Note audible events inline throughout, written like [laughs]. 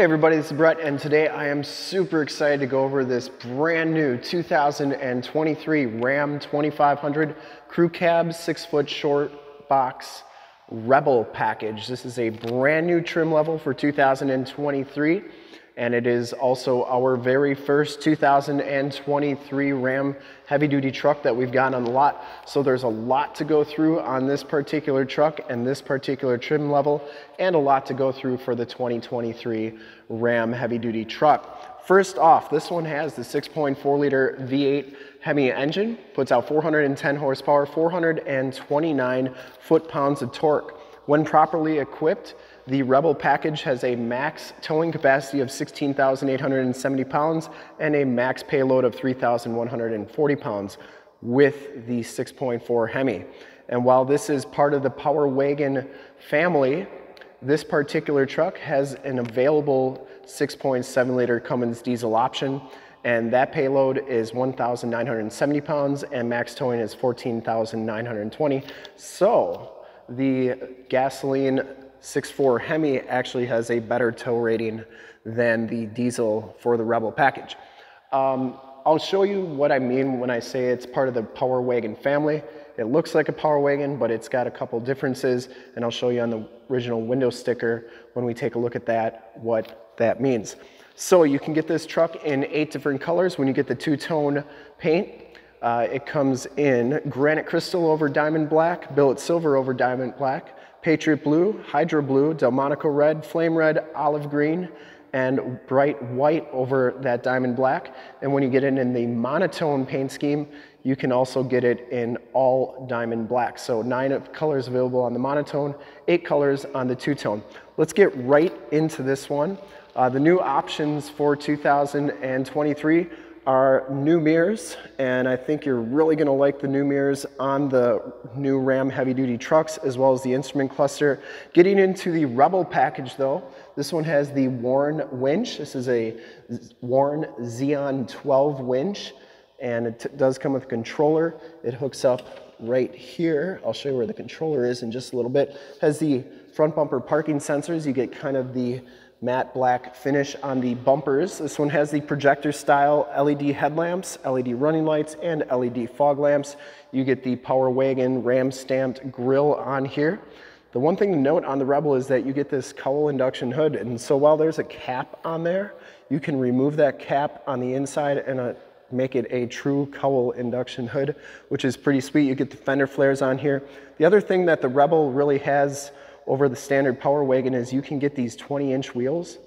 Hey everybody, this is Brett and today I am super excited to go over this brand new 2023 Ram 2500 Crew Cab 6 foot short box Rebel package. This is a brand new trim level for 2023 and it is also our very first 2023 Ram heavy duty truck that we've got on the lot. So there's a lot to go through on this particular truck and this particular trim level and a lot to go through for the 2023 Ram heavy duty truck. First off, this one has the 6.4 liter V8 Hemi engine, puts out 410 horsepower, 429 foot-pounds of torque. When properly equipped, the Rebel package has a max towing capacity of 16,870 pounds and a max payload of 3,140 pounds with the 6.4 Hemi. And while this is part of the Power Wagon family, this particular truck has an available 6.7 liter Cummins diesel option and that payload is 1,970 pounds and max towing is 14,920. So the gasoline 6.4 Hemi actually has a better tow rating than the diesel for the Rebel package. Um, I'll show you what I mean when I say it's part of the Power Wagon family. It looks like a Power Wagon, but it's got a couple differences, and I'll show you on the original window sticker when we take a look at that, what that means. So you can get this truck in eight different colors when you get the two-tone paint. Uh, it comes in granite crystal over diamond black, billet silver over diamond black, Patriot Blue, Hydro Blue, Delmonico Red, Flame Red, Olive Green, and bright white over that diamond black. And when you get it in the monotone paint scheme, you can also get it in all diamond black. So nine colors available on the monotone, eight colors on the two-tone. Let's get right into this one. Uh, the new options for 2023 are new mirrors, and I think you're really gonna like the new mirrors on the new Ram heavy duty trucks, as well as the instrument cluster. Getting into the Rebel package though, this one has the Warn winch. This is a Warn Zeon 12 winch, and it does come with a controller. It hooks up right here. I'll show you where the controller is in just a little bit. It has the front bumper parking sensors. You get kind of the matte black finish on the bumpers. This one has the projector style LED headlamps, LED running lights, and LED fog lamps. You get the Power Wagon Ram stamped grille on here. The one thing to note on the Rebel is that you get this cowl induction hood, and so while there's a cap on there, you can remove that cap on the inside and uh, make it a true cowl induction hood, which is pretty sweet. You get the fender flares on here. The other thing that the Rebel really has over the standard Power Wagon is you can get these 20 inch wheels.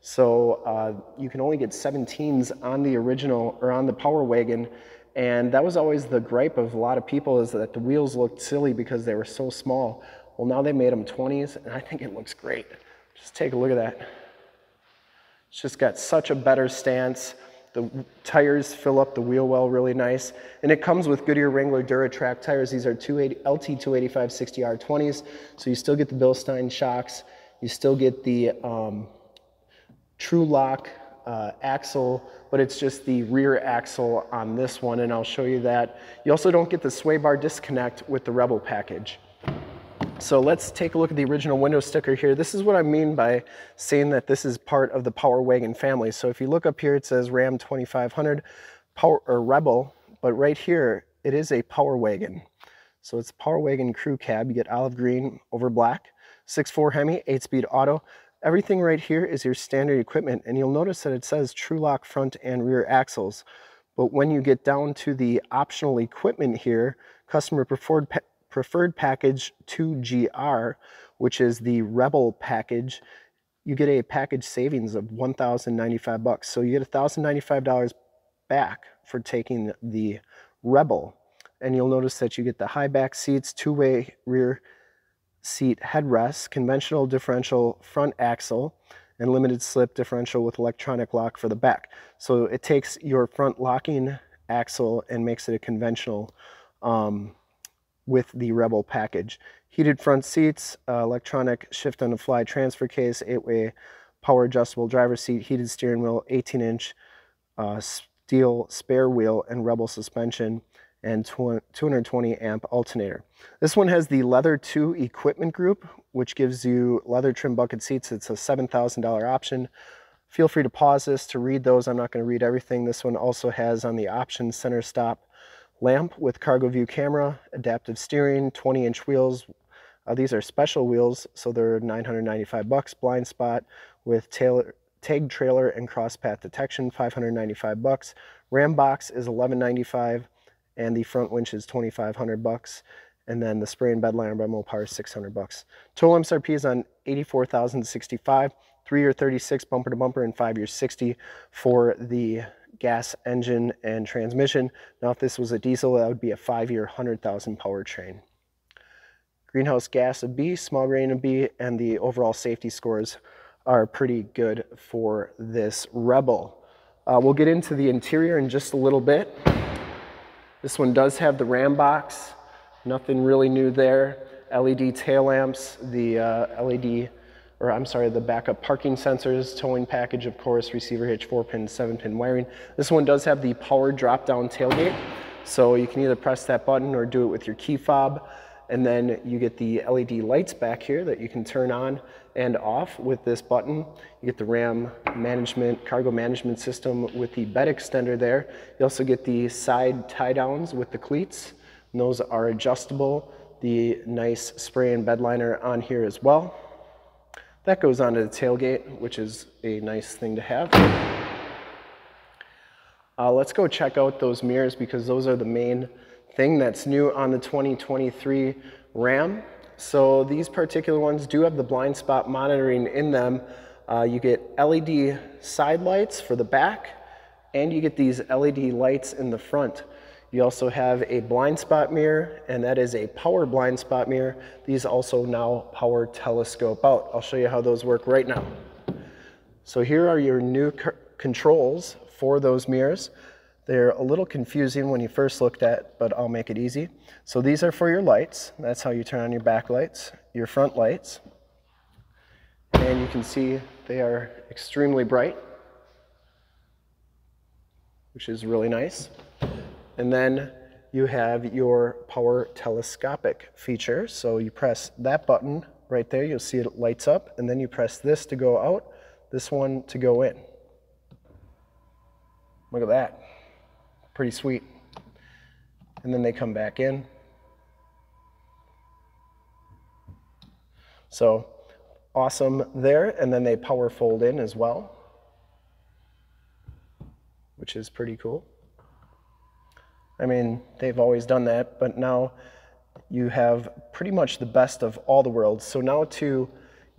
So uh, you can only get 17s on the original or on the Power Wagon. And that was always the gripe of a lot of people is that the wheels looked silly because they were so small. Well, now they made them 20s and I think it looks great. Just take a look at that. It's just got such a better stance. The tires fill up the wheel well really nice. And it comes with Goodyear Wrangler DuraTrac tires. These are LT 285 60R20s. So you still get the Bilstein shocks. You still get the um, Tru-Lok uh, axle, but it's just the rear axle on this one. And I'll show you that. You also don't get the sway bar disconnect with the Rebel package. So let's take a look at the original window sticker here. This is what I mean by saying that this is part of the Power Wagon family. So if you look up here, it says Ram 2500 Power or Rebel, but right here, it is a Power Wagon. So it's Power Wagon crew cab. You get olive green over black, 6.4 Hemi, 8-speed auto. Everything right here is your standard equipment, and you'll notice that it says Tru-Lok front and rear axles. But when you get down to the optional equipment here, customer preferred preferred package 2GR, which is the Rebel package, you get a package savings of 1,095 bucks. So you get $1,095 back for taking the Rebel. And you'll notice that you get the high back seats, two-way rear seat headrest, conventional differential front axle, and limited slip differential with electronic lock for the back. So it takes your front locking axle and makes it a conventional um, with the Rebel package. Heated front seats, uh, electronic shift on the fly transfer case, 8-way power adjustable driver seat, heated steering wheel, 18-inch uh, steel spare wheel, and Rebel suspension. and 220 amp alternator. This one has the Leather 2 equipment group, which gives you leather trim bucket seats. It's a $7,000 option. Feel free to pause this to read those. I'm not going to read everything. This one also has on the option center stop lamp with cargo view camera, adaptive steering, 20 inch wheels. Uh, these are special wheels, so they're 995 bucks. Blind spot with tailor, tag trailer and cross path detection, 595 bucks. Ram box is 1195 and the front winch is 2500 bucks. And then the spray and bed liner by Mopar is 600 bucks. Total MSRP is on 84,065, three year 36 bumper to bumper and five year 60 for the gas engine and transmission. Now, if this was a diesel, that would be a five year 100,000 powertrain. Greenhouse gas a B, smog rating a B, and the overall safety scores are pretty good for this Rebel. Uh, we'll get into the interior in just a little bit. This one does have the RAM box, nothing really new there. LED tail lamps, the uh, LED, or I'm sorry, the backup parking sensors, towing package, of course, receiver hitch, four pin, seven pin wiring. This one does have the power drop down tailgate. So you can either press that button or do it with your key fob. And then you get the LED lights back here that you can turn on and off with this button. You get the RAM management, cargo management system with the bed extender there. You also get the side tie downs with the cleats. And those are adjustable. The nice spray and bed liner on here as well. That goes onto the tailgate, which is a nice thing to have. Uh, let's go check out those mirrors because those are the main thing that's new on the 2023 Ram. So these particular ones do have the blind spot monitoring in them. Uh, you get LED side lights for the back and you get these LED lights in the front. You also have a blind spot mirror and that is a power blind spot mirror. These also now power telescope out. I'll show you how those work right now. So here are your new controls for those mirrors. They're a little confusing when you first looked at, but I'll make it easy. So these are for your lights. That's how you turn on your back lights, your front lights. And you can see they are extremely bright, which is really nice. And then you have your power telescopic feature. So you press that button right there, you'll see it lights up, and then you press this to go out, this one to go in. Look at that. Pretty sweet. And then they come back in. So awesome there. And then they power fold in as well, which is pretty cool. I mean, they've always done that, but now you have pretty much the best of all the worlds. So now to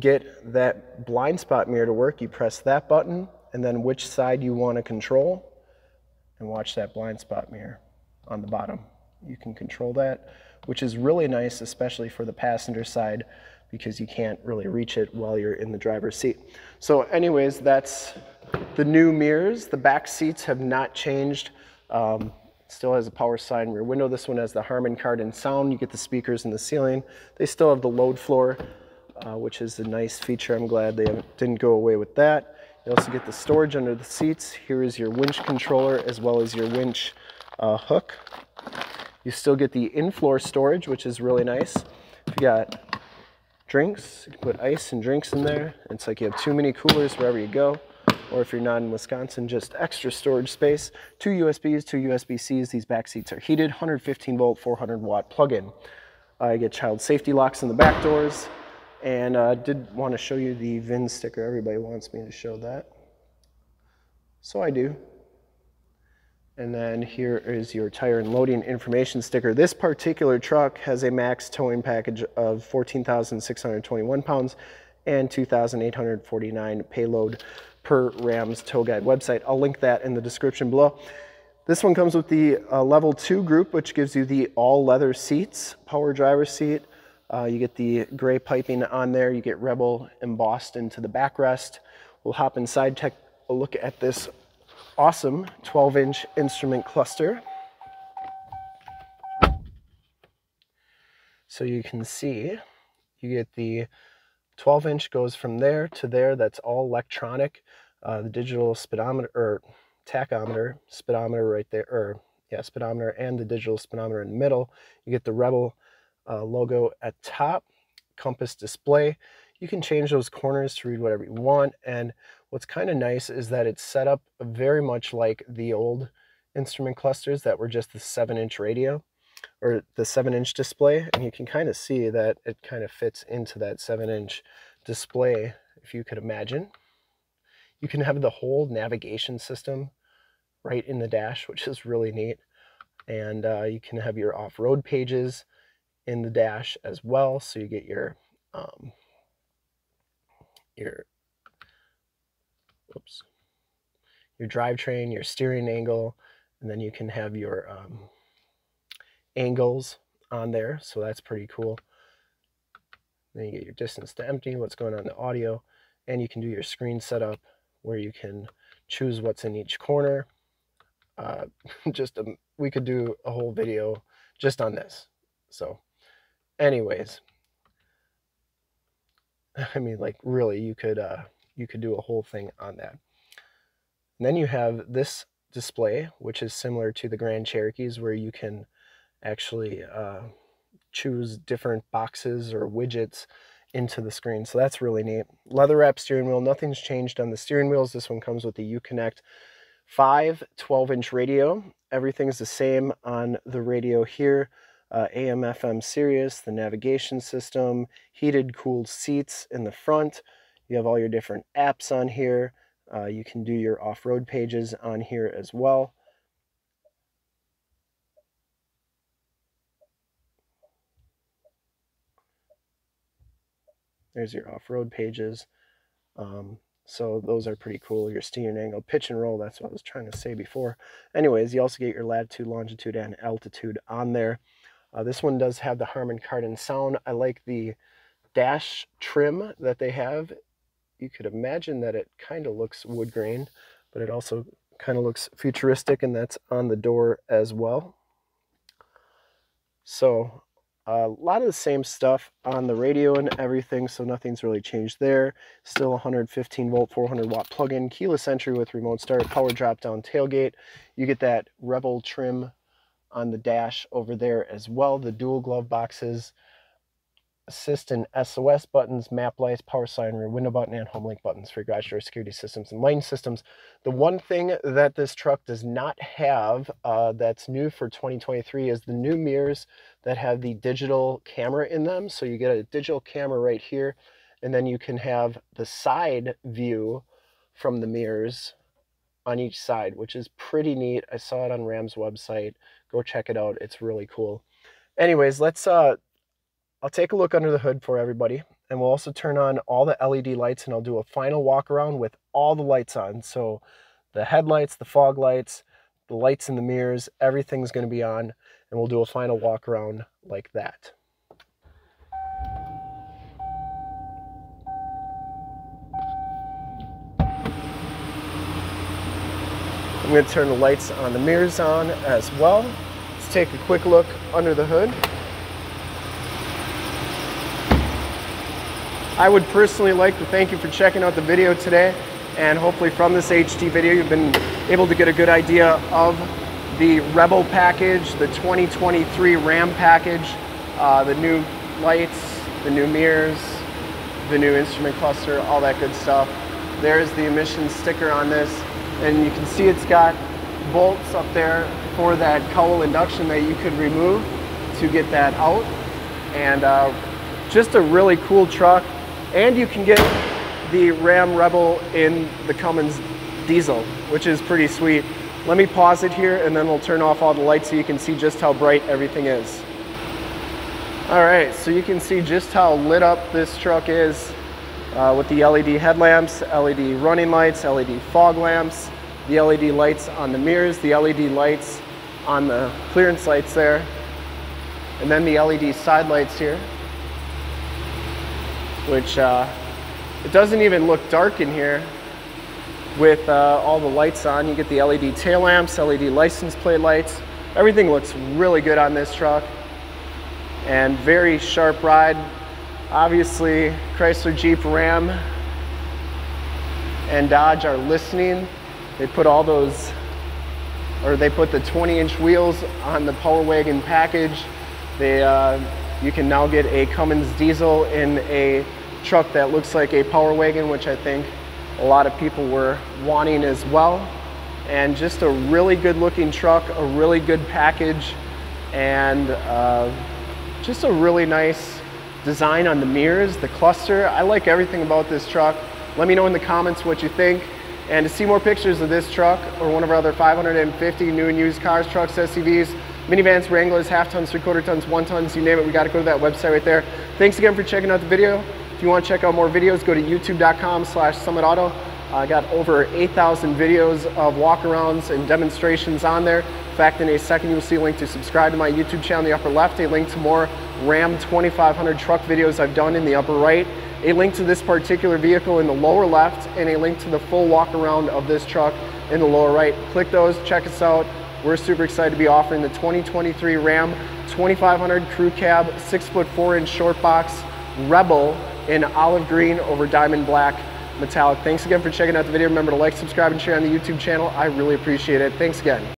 get that blind spot mirror to work, you press that button and then which side you want to control and watch that blind spot mirror on the bottom. You can control that, which is really nice, especially for the passenger side, because you can't really reach it while you're in the driver's seat. So anyways, that's the new mirrors. The back seats have not changed. Um, still has a power side and rear window. This one has the Harman Kardon sound. You get the speakers in the ceiling. They still have the load floor, uh, which is a nice feature. I'm glad they didn't go away with that. You also get the storage under the seats. Here is your winch controller as well as your winch uh, hook. You still get the in-floor storage, which is really nice. If you got drinks, you can put ice and drinks in there. It's like you have too many coolers wherever you go. Or if you're not in Wisconsin, just extra storage space. Two USBs, two USB-Cs. These back seats are heated, 115 volt, 400 watt plug-in. I get child safety locks in the back doors. And I uh, did want to show you the VIN sticker. Everybody wants me to show that. So I do. And then here is your tire and loading information sticker. This particular truck has a max towing package of 14,621 pounds and 2,849 payload per Ram's tow guide website. I'll link that in the description below. This one comes with the uh, level two group, which gives you the all leather seats, power driver seat, uh, you get the gray piping on there. You get Rebel embossed into the backrest. We'll hop inside, take a look at this awesome 12 inch instrument cluster. So you can see you get the 12 inch goes from there to there. That's all electronic. Uh, the digital speedometer or tachometer, speedometer right there, or yeah, speedometer and the digital speedometer in the middle. You get the Rebel uh, logo at top, compass display. You can change those corners to read whatever you want. And what's kind of nice is that it's set up very much like the old instrument clusters that were just the seven inch radio or the seven inch display. And you can kind of see that it kind of fits into that seven inch display, if you could imagine. You can have the whole navigation system right in the dash, which is really neat. And uh, you can have your off-road pages in the dash as well. So you get your, um, your, oops, your drivetrain, your steering angle, and then you can have your um, angles on there. So that's pretty cool. Then you get your distance to empty, what's going on in the audio, and you can do your screen setup where you can choose what's in each corner. Uh, [laughs] just a, we could do a whole video just on this. So anyways, [laughs] I mean, like really, you could uh, you could do a whole thing on that. And then you have this display, which is similar to the Grand Cherokees, where you can actually uh, choose different boxes or widgets into the screen. So that's really neat. Leather wrap steering wheel. Nothing's changed on the steering wheels. This one comes with the Uconnect 5 12 inch radio. Everything's the same on the radio here. Uh, AM, FM Sirius, the navigation system, heated, cooled seats in the front. You have all your different apps on here. Uh, you can do your off-road pages on here as well. There's your off-road pages. Um, so those are pretty cool. Your steering angle, pitch and roll, that's what I was trying to say before. Anyways, you also get your latitude, longitude, and altitude on there. Uh, this one does have the Harman Kardon sound. I like the dash trim that they have. You could imagine that it kind of looks wood grain, but it also kind of looks futuristic, and that's on the door as well. So a lot of the same stuff on the radio and everything, so nothing's really changed there. Still 115 volt, 400 watt plug-in, keyless entry with remote start, power drop down tailgate. You get that Rebel trim on the dash over there as well. The dual glove boxes assist and SOS buttons, map lights, power sign, rear window button, and home link buttons for garage door security systems and lighting systems. The one thing that this truck does not have uh, that's new for 2023 is the new mirrors that have the digital camera in them. So you get a digital camera right here, and then you can have the side view from the mirrors on each side, which is pretty neat. I saw it on Ram's website. Go check it out. It's really cool. Anyways, let's uh, I'll take a look under the hood for everybody and we'll also turn on all the LED lights and I'll do a final walk around with all the lights on. So the headlights, the fog lights, the lights in the mirrors, everything's gonna be on and we'll do a final walk around like that. I'm gonna turn the lights on the mirrors on as well. Let's take a quick look under the hood. I would personally like to thank you for checking out the video today and hopefully from this HD video you've been able to get a good idea of the Rebel package, the 2023 Ram package, uh, the new lights, the new mirrors, the new instrument cluster, all that good stuff. There's the emissions sticker on this and you can see it's got bolts up there for that cowl induction that you could remove to get that out and uh, just a really cool truck and you can get the Ram Rebel in the Cummins diesel, which is pretty sweet. Let me pause it here and then we'll turn off all the lights so you can see just how bright everything is. All right, so you can see just how lit up this truck is uh, with the LED headlamps, LED running lights, LED fog lamps, the LED lights on the mirrors, the LED lights on the clearance lights there, and then the LED side lights here which uh, it doesn't even look dark in here with uh, all the lights on. You get the LED tail lamps, LED license plate lights. Everything looks really good on this truck and very sharp ride. Obviously, Chrysler Jeep Ram and Dodge are listening. They put all those or they put the 20 inch wheels on the Power Wagon package. They, uh, you can now get a Cummins diesel in a truck that looks like a Power Wagon, which I think a lot of people were wanting as well. And just a really good looking truck, a really good package, and uh, just a really nice design on the mirrors, the cluster. I like everything about this truck. Let me know in the comments what you think. And to see more pictures of this truck or one of our other 550 new and used cars, trucks, SUVs, minivans, Wranglers, half tons, three quarter tons, one tons, you name it, we got to go to that website right there. Thanks again for checking out the video. If you want to check out more videos, go to youtube.com slash summitauto. I got over 8,000 videos of walkarounds and demonstrations on there. In fact, in a second, you'll see a link to subscribe to my YouTube channel in the upper left, a link to more Ram 2500 truck videos I've done in the upper right, a link to this particular vehicle in the lower left, and a link to the full walk around of this truck in the lower right. Click those, check us out. We're super excited to be offering the 2023 Ram 2500 Crew Cab 6 foot 4 inch short box Rebel in olive green over diamond black metallic. Thanks again for checking out the video. Remember to like, subscribe, and share on the YouTube channel. I really appreciate it. Thanks again.